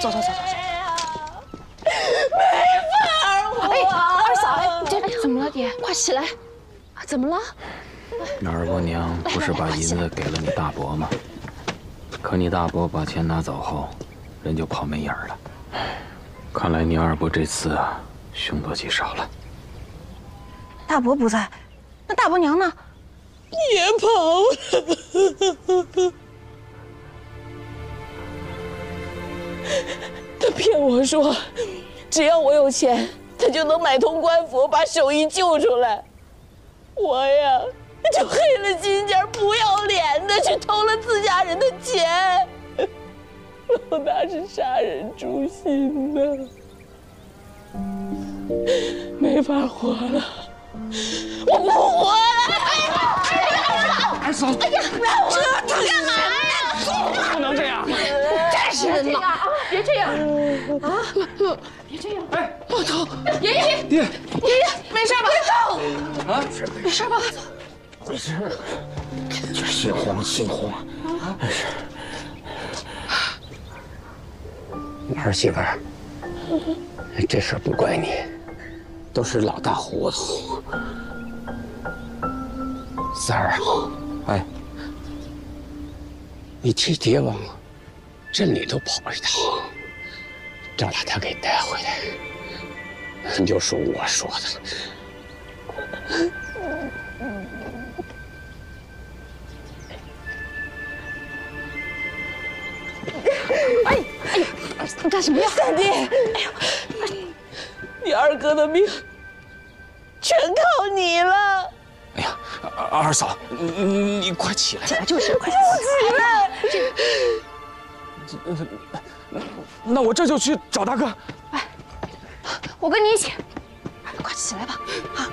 走走走走走。没法，我哎，二嫂，哎，这怎么了，爹？快起来！怎么了？那二伯娘不是把银子给了你大伯吗？可你大伯把钱拿走后，人就跑没影儿了。看来你二伯这次啊，凶多吉少了。大伯不在，那大伯娘呢？也跑了。说，只要我有钱，他就能买通官府把守义救出来。我呀，就黑了心尖，不要脸的去偷了自家人的钱。老大是杀人诛心呐，没法活了，我不活了！二嫂，哎呀，这他干嘛呀？不能这样！真是的呢！别这样啊！别这样！哎，老头，爷爷，爹，爷爷，没事吧？别动！啊，没事吧？没事，就心慌心慌。没事。儿媳妇儿，这事儿不怪你，都是老大糊涂。三儿啊，哎，你替爹往镇里头跑一趟，再把他给带回来。你就说我说的。哎哎，你干什么呀？三弟，哎呦，你二哥的命全靠你了。哎呀，二二嫂，你你快起来！起来就是，快起来！那我这就去找大哥。哎我跟你一起。快起来吧！啊，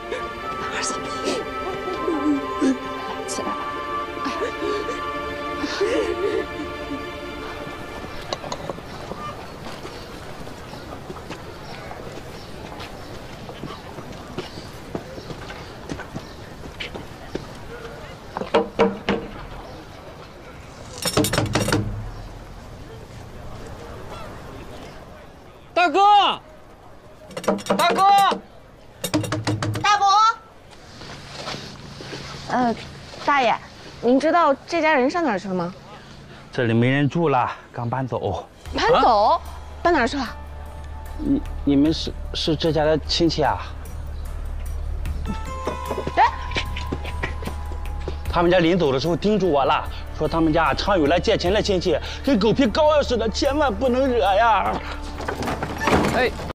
儿子，起来吧！哎大哥，大哥，大伯，呃，大爷，您知道这家人上哪儿去了吗？这里没人住了，刚搬走。搬走？搬哪儿去了？你你们是是这家的亲戚啊？哎，他们家临走的时候叮嘱我了，说他们家常有来借钱的亲戚，跟狗皮膏药似的，千万不能惹呀。Hey!